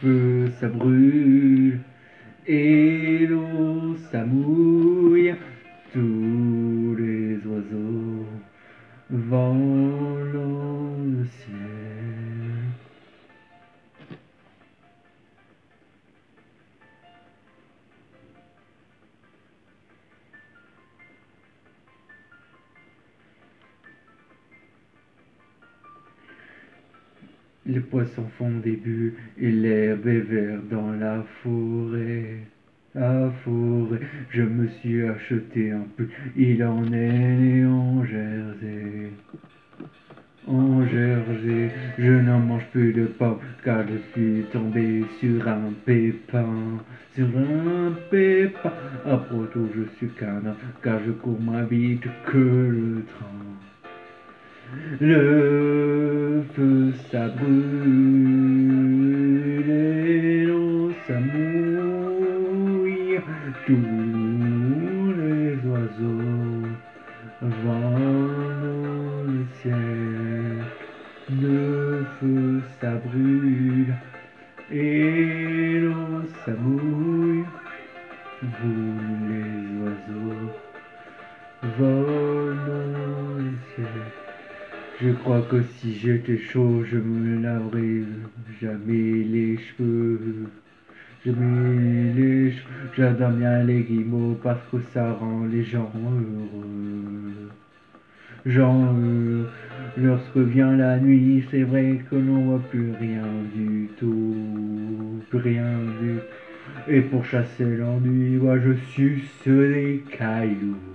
Feu, ça brûle, et l'eau, ça mouille, Les poissons font des bulles et l'herbe est verte dans la forêt. La forêt, je me suis acheté un peu, il en est né en Jersey. En Jersey, je n'en mange plus de pain car je suis tombé sur un pépin, sur un pépin. Après tout, je suis canard car je cours moins vite que le train. Le feu ça brûle et l'eau ça mouille, tous les oiseaux dans le ciel. Le feu ça brûle et l'eau ça mouille, vous les oiseaux ciel. Je crois que si j'étais chaud, je me laverais jamais les cheveux. Jamais les cheveux. J'adore bien les guimauves parce que ça rend les gens heureux. Heureux. Lorsque vient la nuit, c'est vrai que l'on voit plus rien du tout. Plus rien du tout. Et pour chasser l'ennui, moi je suce les cailloux.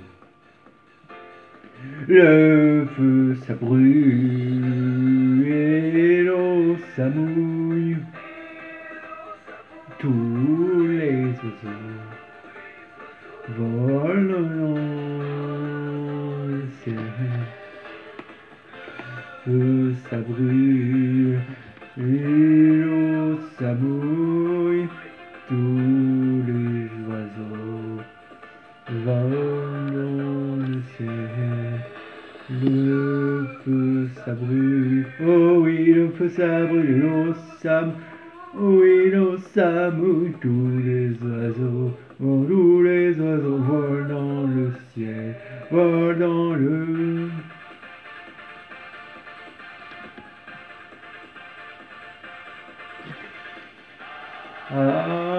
Le feu ça brûle et l'eau ça mouille. Tous les oiseaux volent. Feu ça brûle et l'eau ça mouille. Tous Le feu ça brûle, oh oui le feu ça brûle, l'eau ça mou- oui ça mouille, tous les oiseaux, oh, tous les oiseaux volent dans le ciel, volent dans le... Ah,